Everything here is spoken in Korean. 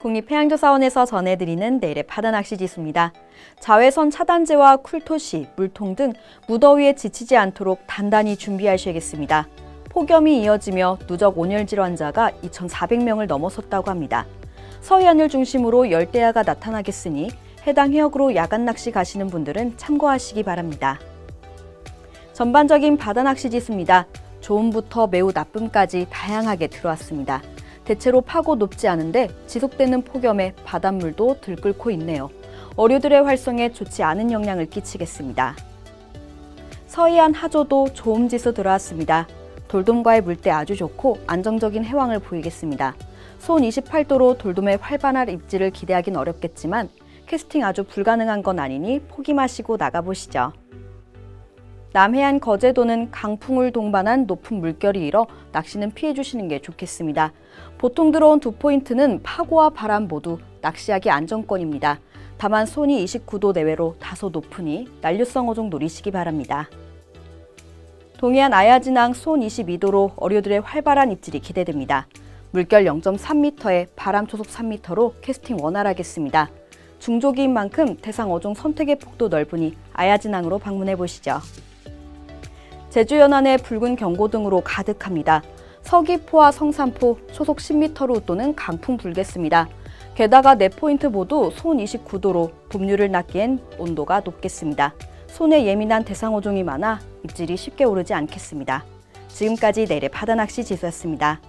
국립해양조사원에서 전해드리는 내일의 바다 낚시 지수입니다. 자외선 차단제와 쿨토시, 물통 등 무더위에 지치지 않도록 단단히 준비하셔야겠습니다. 폭염이 이어지며 누적 온열 질 환자가 2,400명을 넘어섰다고 합니다. 서해안을 중심으로 열대야가 나타나겠으니 해당 해역으로 야간 낚시 가시는 분들은 참고하시기 바랍니다. 전반적인 바다 낚시 지수입니다. 좋음부터 매우 나쁨까지 다양하게 들어왔습니다. 대체로 파고 높지 않은데 지속되는 폭염에 바닷물도 들끓고 있네요. 어류들의 활성에 좋지 않은 영향을 끼치겠습니다. 서해안 하조도 조음지수 들어왔습니다. 돌돔과의 물때 아주 좋고 안정적인 해왕을 보이겠습니다. 손 28도로 돌돔의 활발한 입질을 기대하긴 어렵겠지만 캐스팅 아주 불가능한 건 아니니 포기 마시고 나가보시죠. 남해안 거제도는 강풍을 동반한 높은 물결이 일어 낚시는 피해 주시는 게 좋겠습니다. 보통 들어온 두 포인트는 파고와 바람 모두 낚시하기 안정권입니다. 다만 손이 29도 내외로 다소 높으니 난류성 어종 노리시기 바랍니다. 동해안 아야진항 손 22도로 어류들의 활발한 입질이 기대됩니다. 물결 0.3m에 바람 초속 3m로 캐스팅 원활하겠습니다. 중조기인 만큼 대상 어종 선택의 폭도 넓으니 아야진항으로 방문해 보시죠. 제주 연안에 붉은 경고 등으로 가득합니다. 서귀포와 성산포 초속 10m로 또는 강풍 불겠습니다. 게다가 네 포인트 모두 손 29도로 봄류를 낚기엔 온도가 높겠습니다. 손에 예민한 대상어종이 많아 입질이 쉽게 오르지 않겠습니다. 지금까지 내래 바다낚시 지수였습니다.